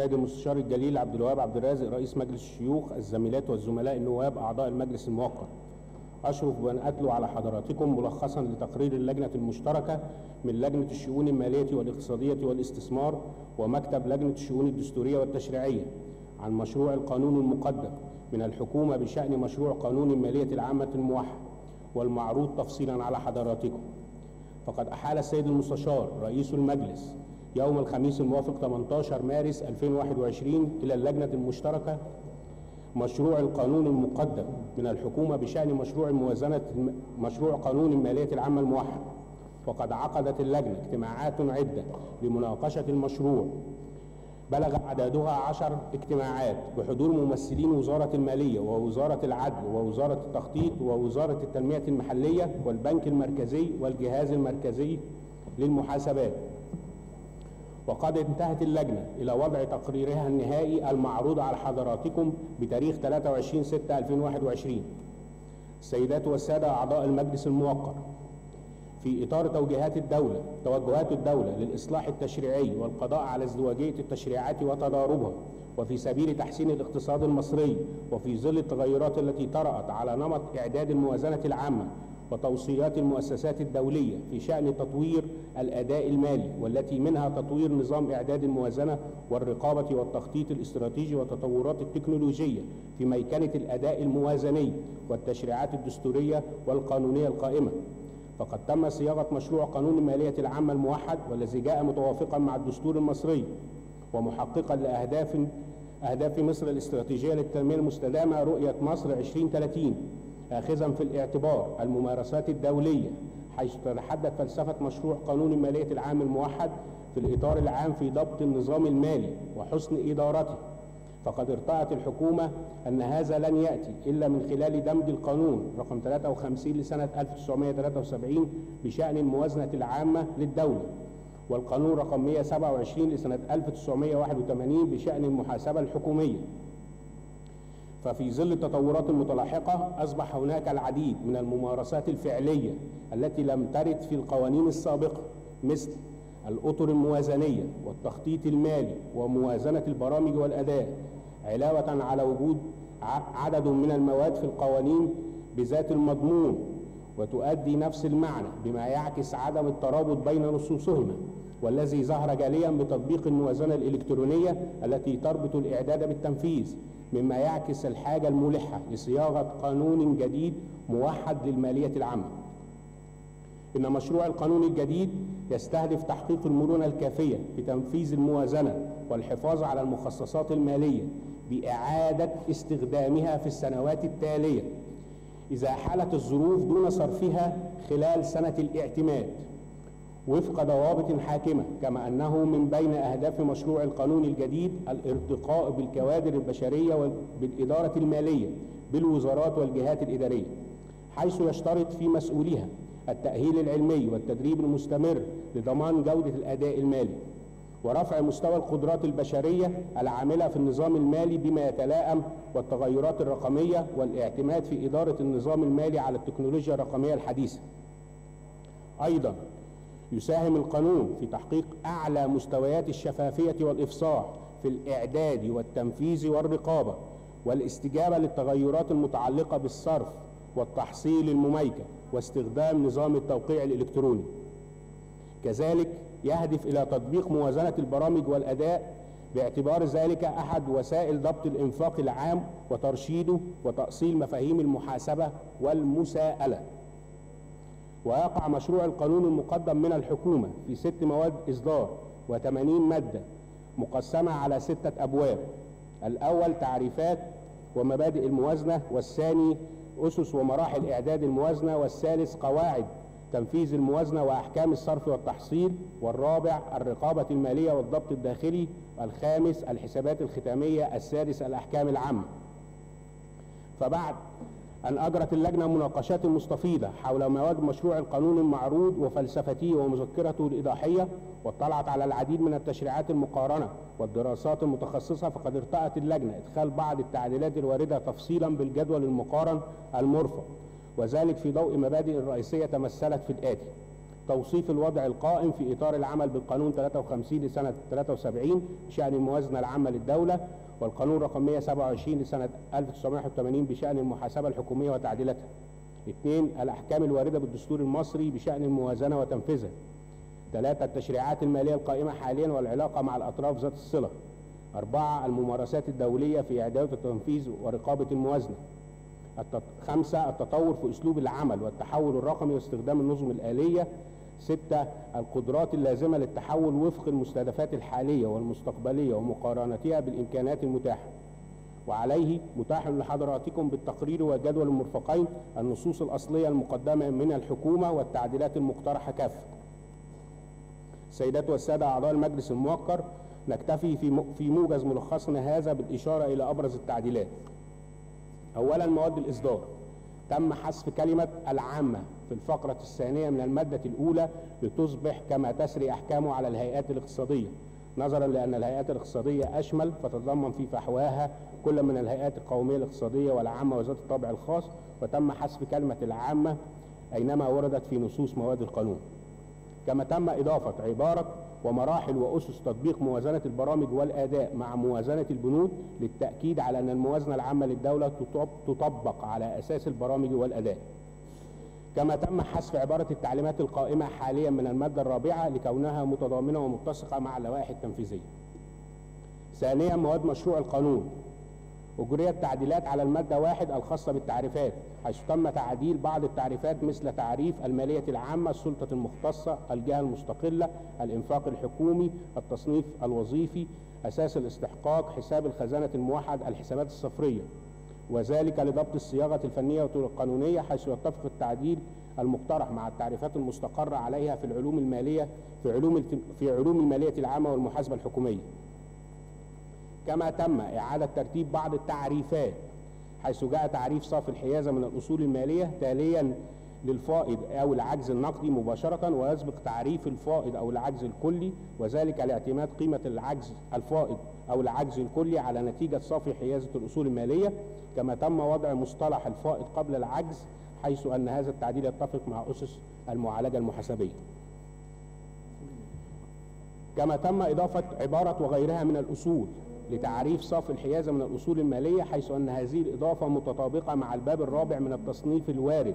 السيد المستشار الجليل عبد الوهاب عبد الرازق رئيس مجلس الشيوخ الزميلات والزملاء النواب أعضاء المجلس الموقر أشرف بأن أتلو على حضراتكم ملخصا لتقرير اللجنة المشتركة من لجنة الشؤون المالية والاقتصادية والاستثمار ومكتب لجنة الشؤون الدستورية والتشريعية عن مشروع القانون المقدم من الحكومة بشأن مشروع قانون المالية العامة الموحد والمعروض تفصيلا على حضراتكم. فقد أحال السيد المستشار رئيس المجلس يوم الخميس الموافق 18 مارس 2021 إلى اللجنة المشتركة مشروع القانون المقدم من الحكومة بشأن مشروع موازنة مشروع قانون المالية العامة الموحد. وقد عقدت اللجنة اجتماعات عدة لمناقشة المشروع. بلغ عددها عشر اجتماعات بحضور ممثلين وزارة المالية ووزارة العدل ووزارة التخطيط ووزارة التنمية المحلية والبنك المركزي والجهاز المركزي للمحاسبات. وقد انتهت اللجنة إلى وضع تقريرها النهائي المعروض على حضراتكم بتاريخ 23 6 2021 السيدات والسادة أعضاء المجلس الموقر في إطار توجيهات الدولة توجهات الدولة للإصلاح التشريعي والقضاء على ازدواجية التشريعات وتضاربها وفي سبيل تحسين الاقتصاد المصري وفي ظل التغيرات التي طرأت على نمط إعداد الموازنة العامة وتوصيات المؤسسات الدولية في شأن تطوير الأداء المالي والتي منها تطوير نظام إعداد الموازنة والرقابة والتخطيط الاستراتيجي والتطورات التكنولوجية في ميكنة الأداء الموازني والتشريعات الدستورية والقانونية القائمة. فقد تم صياغة مشروع قانون المالية العامة الموحد والذي جاء متوافقا مع الدستور المصري ومحققا لأهداف أهداف مصر الاستراتيجية للتنمية المستدامة رؤية مصر 2030 آخذا في الاعتبار الممارسات الدولية حيث تتحدث فلسفة مشروع قانون المالية العام الموحد في الإطار العام في ضبط النظام المالي وحسن إدارته. فقد ارتأت الحكومة أن هذا لن يأتي إلا من خلال دمج القانون رقم 53 لسنة 1973 بشأن الموازنة العامة للدولة والقانون رقم 127 لسنة 1981 بشأن المحاسبة الحكومية. ففي ظل التطورات المتلاحقة أصبح هناك العديد من الممارسات الفعلية التي لم ترد في القوانين السابقة مثل الأطر الموازنية والتخطيط المالي وموازنة البرامج والأداء علاوة على وجود عدد من المواد في القوانين بذات المضمون وتؤدي نفس المعنى بما يعكس عدم الترابط بين نصوصهما والذي ظهر جاليا بتطبيق الموازنة الإلكترونية التي تربط الإعداد بالتنفيذ مما يعكس الحاجة الملحة لصياغة قانون جديد موحد للمالية العامة. إن مشروع القانون الجديد يستهدف تحقيق المرونة الكافية في تنفيذ الموازنة والحفاظ على المخصصات المالية بإعادة استخدامها في السنوات التالية إذا حالت الظروف دون صرفها خلال سنة الاعتماد. وفق ضوابط حاكمة كما أنه من بين أهداف مشروع القانون الجديد الارتقاء بالكوادر البشرية وبالإدارة المالية بالوزارات والجهات الإدارية حيث يشترط في مسؤوليها التأهيل العلمي والتدريب المستمر لضمان جودة الأداء المالي ورفع مستوى القدرات البشرية العاملة في النظام المالي بما يتلائم والتغيرات الرقمية والاعتماد في إدارة النظام المالي على التكنولوجيا الرقمية الحديثة. أيضا يساهم القانون في تحقيق أعلى مستويات الشفافية والإفصاح في الإعداد والتنفيذ والرقابة والاستجابة للتغيرات المتعلقة بالصرف والتحصيل المميكن واستخدام نظام التوقيع الإلكتروني. كذلك يهدف إلى تطبيق موازنة البرامج والأداء باعتبار ذلك أحد وسائل ضبط الإنفاق العام وترشيده وتأصيل مفاهيم المحاسبة والمساءلة. ويقع مشروع القانون المقدم من الحكومة في ست مواد إصدار وثمانين مادة مقسمة على ستة أبواب. الأول تعريفات ومبادئ الموازنة والثاني أسس ومراحل إعداد الموازنة والثالث قواعد تنفيذ الموازنة وأحكام الصرف والتحصيل والرابع الرقابة المالية والضبط الداخلي الخامس الحسابات الختامية السادس الأحكام العامة. فبعد أن أجرت اللجنة مناقشات مستفيضة حول مواد مشروع القانون المعروض وفلسفته ومذكرته الإيضاحية واطلعت على العديد من التشريعات المقارنة والدراسات المتخصصة فقد ارتأت اللجنة إدخال بعض التعديلات الواردة تفصيلا بالجدول المقارن المرفق وذلك في ضوء مبادئ رئيسية تمثلت في الآتي. توصيف الوضع القائم في إطار العمل بالقانون 53 لسنة 73 بشأن الموازنة العامة للدولة والقانون رقم 127 لسنة 1981 بشأن المحاسبة الحكومية وتعديلاتها. اثنين الأحكام الواردة بالدستور المصري بشأن الموازنة وتنفيذها. ثلاثة التشريعات المالية القائمة حاليا والعلاقة مع الأطراف ذات الصلة. أربعة الممارسات الدولية في إعداد التنفيذ ورقابة الموازنة. خمسة التطور في أسلوب العمل والتحول الرقمي واستخدام النظم الآلية ستة القدرات اللازمة للتحول وفق المستهدفات الحالية والمستقبلية ومقارنتها بالإمكانات المتاحة. وعليه متاح لحضراتكم بالتقرير والجدول المرفقين النصوص الأصلية المقدمة من الحكومة والتعديلات المقترحة كافة السيدات والسادة أعضاء المجلس الموقر نكتفي في في موجز ملخصنا هذا بالإشارة إلى أبرز التعديلات. أولا مواد الإصدار. تم حذف كلمة العامة في الفقرة الثانية من المادة الأولى لتصبح كما تسري أحكامه على الهيئات الاقتصادية. نظرا لأن الهيئات الاقتصادية أشمل فتتضمن في فحواها كل من الهيئات القومية الاقتصادية والعامة وذات الطابع الخاص وتم حذف كلمة العامة أينما وردت في نصوص مواد القانون. كما تم إضافة عبارة ومراحل وأسس تطبيق موازنة البرامج والأداء مع موازنة البنود للتأكيد على أن الموازنة العامة للدولة تطبق على أساس البرامج والأداء. كما تم حذف عبارة التعليمات القائمة حاليا من المادة الرابعة لكونها متضامنة ومتسقة مع اللوائح التنفيذية. ثانيا مواد مشروع القانون. أجريت تعديلات على المادة واحد الخاصة بالتعريفات حيث تم تعديل بعض التعريفات مثل تعريف المالية العامة السلطة المختصة الجهة المستقلة الإنفاق الحكومي التصنيف الوظيفي أساس الاستحقاق حساب الخزانة الموحد الحسابات الصفرية. وذلك لضبط الصياغة الفنية والقانونية حيث يتفق التعديل المقترح مع التعريفات المستقرة عليها في العلوم المالية في علوم في علوم المالية العامة والمحاسبة الحكومية. كما تم إعادة ترتيب بعض التعريفات حيث جاء تعريف صافي الحيازة من الأصول المالية تاليا للفائض أو العجز النقدي مباشرة ويسبق تعريف الفائض أو العجز الكلي وذلك لاعتماد قيمة العجز الفائض أو العجز الكلي على نتيجة صافي حيازة الأصول المالية كما تم وضع مصطلح الفائض قبل العجز حيث أن هذا التعديل يتفق مع أسس المعالجة المحاسبية. كما تم إضافة عبارة وغيرها من الأصول لتعريف صافي الحيازة من الأصول المالية حيث أن هذه الإضافة متطابقة مع الباب الرابع من التصنيف الوارد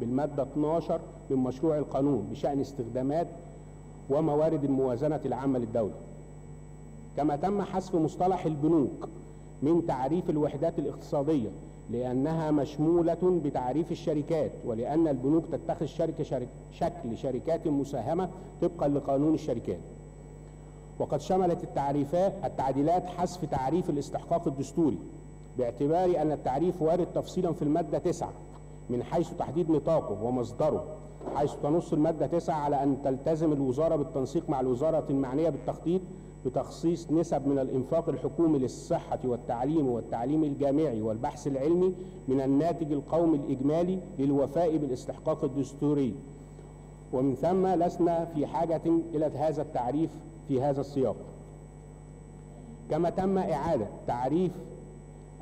بالمادة 12 من مشروع القانون بشأن استخدامات وموارد الموازنة العامة للدولة. كما تم حذف مصطلح البنوك من تعريف الوحدات الاقتصادية لأنها مشمولة بتعريف الشركات ولأن البنوك تتخذ شركة شرك شكل شركات مساهمة طبقا لقانون الشركات. وقد شملت التعريفات التعديلات حذف تعريف الاستحقاق الدستوري باعتبار أن التعريف وارد تفصيلا في المادة 9 من حيث تحديد نطاقه ومصدره حيث تنص المادة 9 على أن تلتزم الوزارة بالتنسيق مع الوزارة المعنية بالتخطيط بتخصيص نسب من الإنفاق الحكومي للصحة والتعليم والتعليم الجامعي والبحث العلمي من الناتج القومي الإجمالي للوفاء بالاستحقاق الدستوري. ومن ثم لسنا في حاجة إلى هذا التعريف في هذا السياق. كما تم إعادة تعريف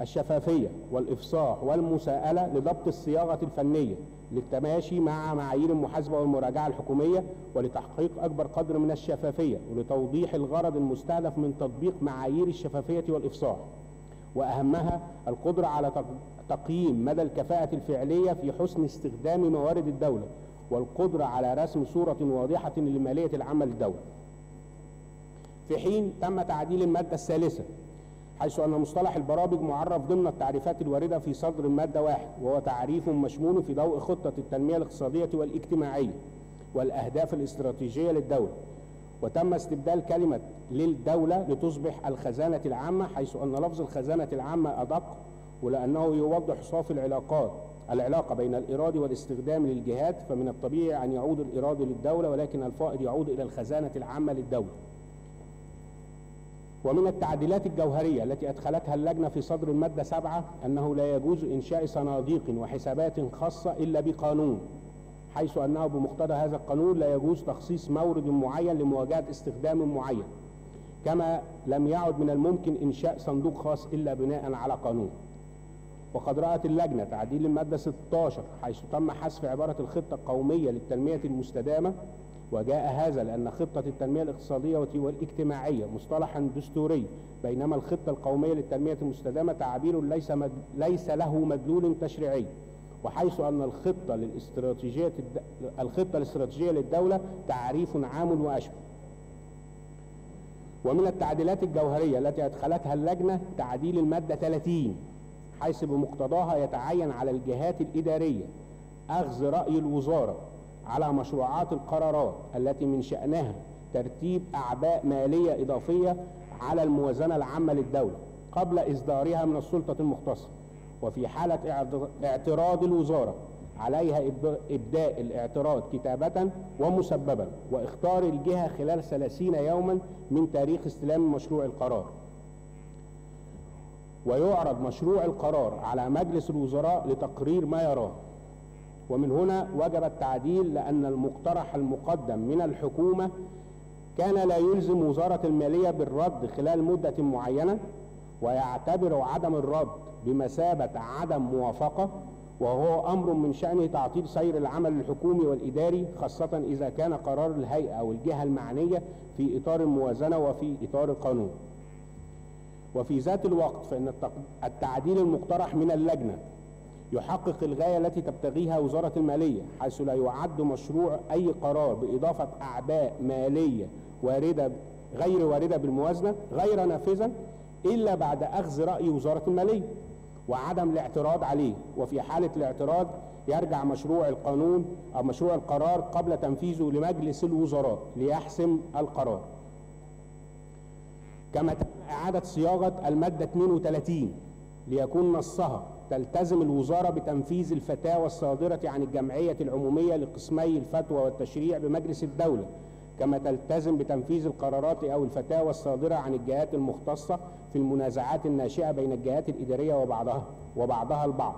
الشفافية والإفصاح والمساءلة لضبط الصياغة الفنية للتماشي مع معايير المحاسبة والمراجعة الحكومية ولتحقيق أكبر قدر من الشفافية ولتوضيح الغرض المستهدف من تطبيق معايير الشفافية والإفصاح. وأهمها القدرة على تقييم مدى الكفاءة الفعلية في حسن استخدام موارد الدولة والقدرة على رسم صورة واضحة للمالية العامة للدولة في حين تم تعديل المادة الثالثة حيث أن مصطلح البرامج معرف ضمن التعريفات الواردة في صدر المادة واحد وهو تعريف مشمول في ضوء خطة التنمية الاقتصادية والإجتماعية والأهداف الاستراتيجية للدولة. وتم استبدال كلمة للدولة لتصبح الخزانة العامة حيث أن لفظ الخزانة العامة أدق ولأنه يوضح صافي العلاقات العلاقة بين الإيراد والاستخدام للجهات فمن الطبيعي أن يعود الإيراد للدولة ولكن الفائض يعود إلى الخزانة العامة للدولة. ومن التعديلات الجوهرية التي أدخلتها اللجنة في صدر المادة سبعة أنه لا يجوز إنشاء صناديق وحسابات خاصة إلا بقانون حيث أنه بمقتضى هذا القانون لا يجوز تخصيص مورد معين لمواجهة استخدام معين كما لم يعد من الممكن إنشاء صندوق خاص إلا بناء على قانون. وقد رأت اللجنة تعديل المادة 16 حيث تم حذف عبارة الخطة القومية للتنمية المستدامة وجاء هذا لأن خطة التنمية الاقتصادية والاجتماعية مصطلحا دستوري بينما الخطة القومية للتنمية المستدامة تعبير ليس مد... ليس له مدلول تشريعي. وحيث أن الخطة للاستراتيجية الد... الخطة الاستراتيجية للدولة تعريف عام وأشمل ومن التعديلات الجوهرية التي أدخلتها اللجنة تعديل المادة 30 حيث بمقتضاها يتعين على الجهات الإدارية أخذ رأي الوزارة على مشروعات القرارات التي من شأنها ترتيب أعباء مالية إضافية على الموازنة العامة للدولة قبل إصدارها من السلطة المختصة. وفي حالة اعتراض الوزارة عليها إبداء الاعتراض كتابة ومسببا واختار الجهة خلال 30 يوما من تاريخ استلام مشروع القرار. ويعرض مشروع القرار على مجلس الوزراء لتقرير ما يراه. ومن هنا وجب التعديل لأن المقترح المقدم من الحكومة كان لا يلزم وزارة المالية بالرد خلال مدة معينة ويعتبر عدم الرد بمثابة عدم موافقة وهو أمر من شأنه تعطيل سير العمل الحكومي والإداري خاصة إذا كان قرار الهيئة أو الجهة المعنية في إطار الموازنة وفي إطار القانون. وفي ذات الوقت فإن التعديل المقترح من اللجنة يحقق الغاية التي تبتغيها وزارة المالية حيث لا يعد مشروع أي قرار بإضافة أعباء مالية واردة غير واردة بالموازنة غير نافذة إلا بعد أخذ رأي وزارة المالية وعدم الاعتراض عليه. وفي حالة الاعتراض يرجع مشروع القانون أو مشروع القرار قبل تنفيذه لمجلس الوزراء ليحسم القرار. كما إعادة صياغة المادة 32 ليكون نصها تلتزم الوزارة بتنفيذ الفتاوى الصادرة عن الجمعية العمومية لقسمي الفتوى والتشريع بمجلس الدولة كما تلتزم بتنفيذ القرارات أو الفتاوى الصادرة عن الجهات المختصة في المنازعات الناشئة بين الجهات الإدارية وبعضها وبعضها البعض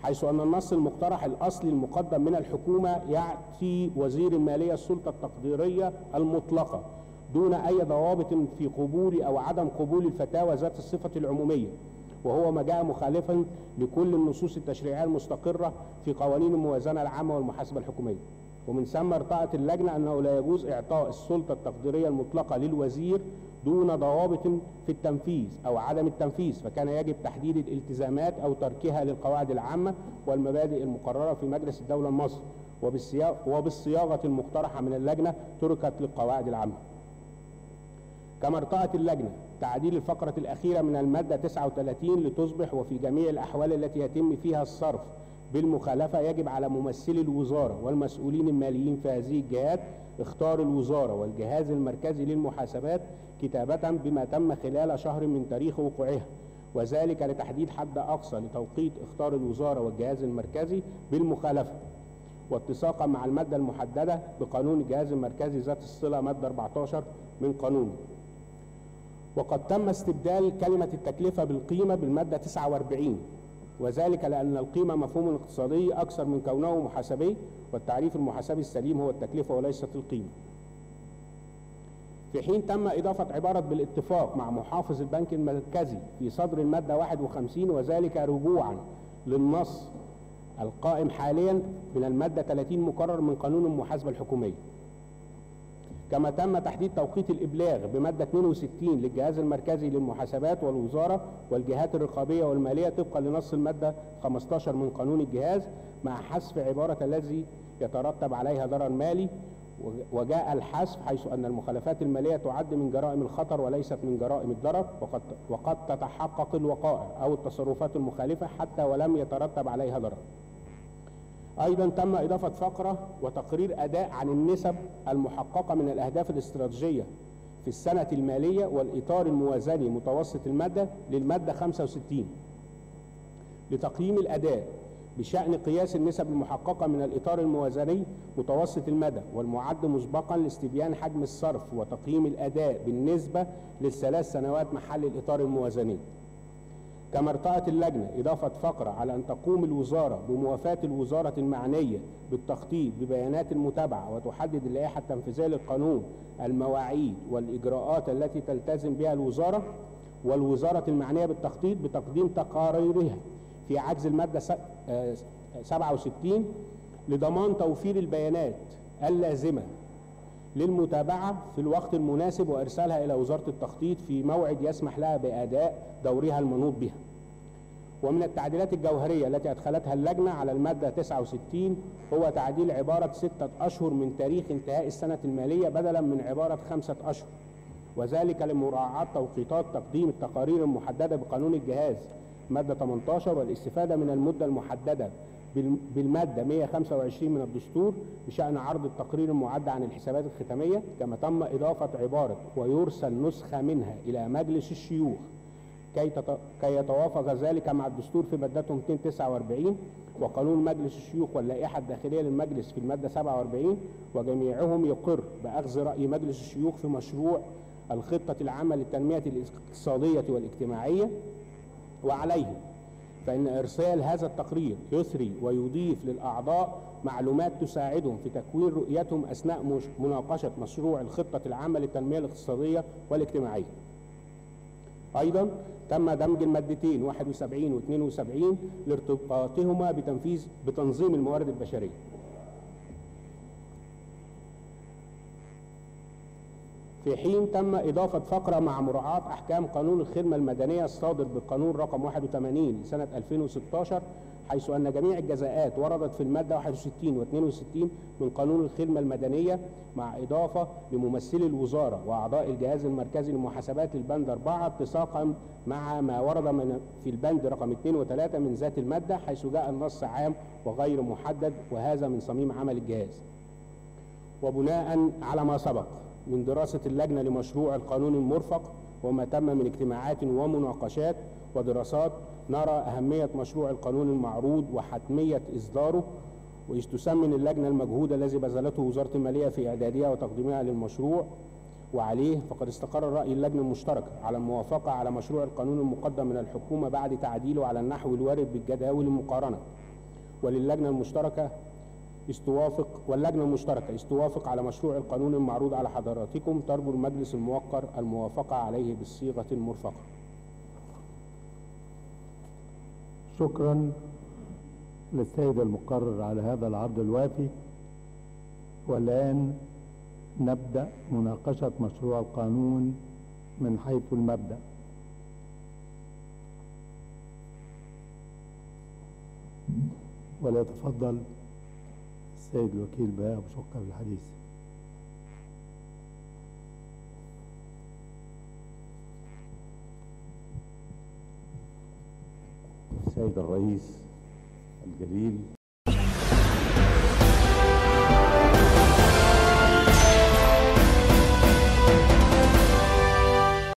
حيث أن النص المقترح الأصلي المقدم من الحكومة يعطي وزير المالية السلطة التقديرية المطلقة دون أي ضوابط في قبول أو عدم قبول الفتاوى ذات الصفة العمومية. وهو ما جاء مخالفا لكل النصوص التشريعية المستقرة في قوانين الموازنة العامة والمحاسبة الحكومية. ومن ثم ارتأت اللجنة أنه لا يجوز إعطاء السلطة التقديرية المطلقة للوزير دون ضوابط في التنفيذ أو عدم التنفيذ فكان يجب تحديد الالتزامات أو تركها للقواعد العامة والمبادئ المقررة في مجلس الدولة المصري. وبالصياغة المقترحة من اللجنة تركت للقواعد العامة. كما ارتأت اللجنة تعديل الفقرة الأخيرة من المادة 39 لتصبح وفي جميع الأحوال التي يتم فيها الصرف بالمخالفة يجب على ممثلي الوزارة والمسؤولين الماليين في هذه الجهات اختار الوزارة والجهاز المركزي للمحاسبات كتابة بما تم خلال شهر من تاريخ وقوعها وذلك لتحديد حد أقصى لتوقيت اختار الوزارة والجهاز المركزي بالمخالفة. واتساقا مع المادة المحددة بقانون الجهاز المركزي ذات الصلة مادة 14 من قانونه وقد تم استبدال كلمة التكلفة بالقيمة بالمادة 49 وذلك لأن القيمة مفهوم اقتصادي أكثر من كونه محاسبي والتعريف المحاسبي السليم هو التكلفة وليست القيمة. في حين تم إضافة عبارة بالاتفاق مع محافظ البنك المركزي في صدر المادة 51 وذلك رجوعا للنص القائم حاليا من المادة 30 مقرر من قانون المحاسبة الحكومية. كما تم تحديد توقيت الإبلاغ بمادة 62 للجهاز المركزي للمحاسبات والوزارة والجهات الرقابية والمالية طبقا لنص المادة 15 من قانون الجهاز مع حذف عبارة الذي يترتب عليها ضرر مالي وجاء الحذف حيث أن المخالفات المالية تعد من جرائم الخطر وليست من جرائم الضرر وقد, وقد تتحقق الوقائع أو التصرفات المخالفة حتى ولم يترتب عليها ضرر. أيضا تم إضافة فقرة وتقرير أداء عن النسب المحققة من الأهداف الاستراتيجية في السنة المالية والإطار الموازني متوسط المادة للمادة 65 لتقييم الأداء بشأن قياس النسب المحققة من الإطار الموازني متوسط المدى والمعد مسبقا لاستبيان حجم الصرف وتقييم الأداء بالنسبة للثلاث سنوات محل الإطار الموازني. كما ارتأت اللجنة إضافة فقرة على أن تقوم الوزارة بموافاة الوزارة المعنية بالتخطيط ببيانات المتابعة وتحدد اللائحة التنفيذية للقانون المواعيد والإجراءات التي تلتزم بها الوزارة والوزارة المعنية بالتخطيط بتقديم تقاريرها في عجز المادة 67 لضمان توفير البيانات اللازمة للمتابعة في الوقت المناسب وإرسالها إلى وزارة التخطيط في موعد يسمح لها بأداء دورها المنوط بها. ومن التعديلات الجوهرية التي أدخلتها اللجنة على المادة 69 هو تعديل عبارة ستة أشهر من تاريخ انتهاء السنة المالية بدلا من عبارة خمسة أشهر وذلك لمراعاة توقيتات تقديم التقارير المحددة بقانون الجهاز. مادة 18 والاستفادة من المدة المحددة بالمادة 125 من الدستور بشأن عرض التقرير المعد عن الحسابات الختامية كما تم إضافة عبارة ويرسل نسخة منها إلى مجلس الشيوخ كي كي يتوافق ذلك مع الدستور في مادته 249 وقانون مجلس الشيوخ واللائحة الداخلية للمجلس في المادة 47 وجميعهم يقر بأخذ رأي مجلس الشيوخ في مشروع الخطة العامة للتنمية الاقتصادية والاجتماعية وعليه فإن إرسال هذا التقرير يثري ويضيف للأعضاء معلومات تساعدهم في تكوين رؤيتهم أثناء مناقشة مشروع الخطة العامة للتنمية الاقتصادية والاجتماعية. أيضا تم دمج المادتين 71 و 72 لارتباطهما بتنفيذ بتنظيم الموارد البشرية. في حين تم إضافة فقرة مع مراعاة أحكام قانون الخدمة المدنية الصادر بالقانون رقم 81 لسنة 2016 حيث أن جميع الجزاءات وردت في المادة 61 و 62 من قانون الخدمة المدنية مع إضافة لممثلي الوزارة وأعضاء الجهاز المركزي لمحاسبات البند 4 اتساقا مع ما ورد من في البند رقم 2 و 3 من ذات المادة حيث جاء النص عام وغير محدد وهذا من صميم عمل الجهاز. وبناء على ما سبق من دراسة اللجنة لمشروع القانون المرفق وما تم من اجتماعات ومناقشات ودراسات نرى أهمية مشروع القانون المعروض وحتمية إصداره وإذ تسمن اللجنة المجهود الذي بذلته وزارة المالية في إعدادها وتقديمها للمشروع. وعليه فقد استقر رأي اللجنة المشتركة على الموافقة على مشروع القانون المقدم من الحكومة بعد تعديله على النحو الوارد بالجداول المقارنة. وللجنة المشتركة استوافق واللجنة المشتركة استوافق على مشروع القانون المعروض على حضراتكم ترجو المجلس الموقر الموافقة عليه بالصيغة المرفقة. شكرا للسيد المقرر على هذا العرض الوافي. والآن نبدأ مناقشة مشروع القانون من حيث المبدأ. وليتفضل السيد الوكيل بهاء أبو شقة بالحديث السيد الرئيس الجليل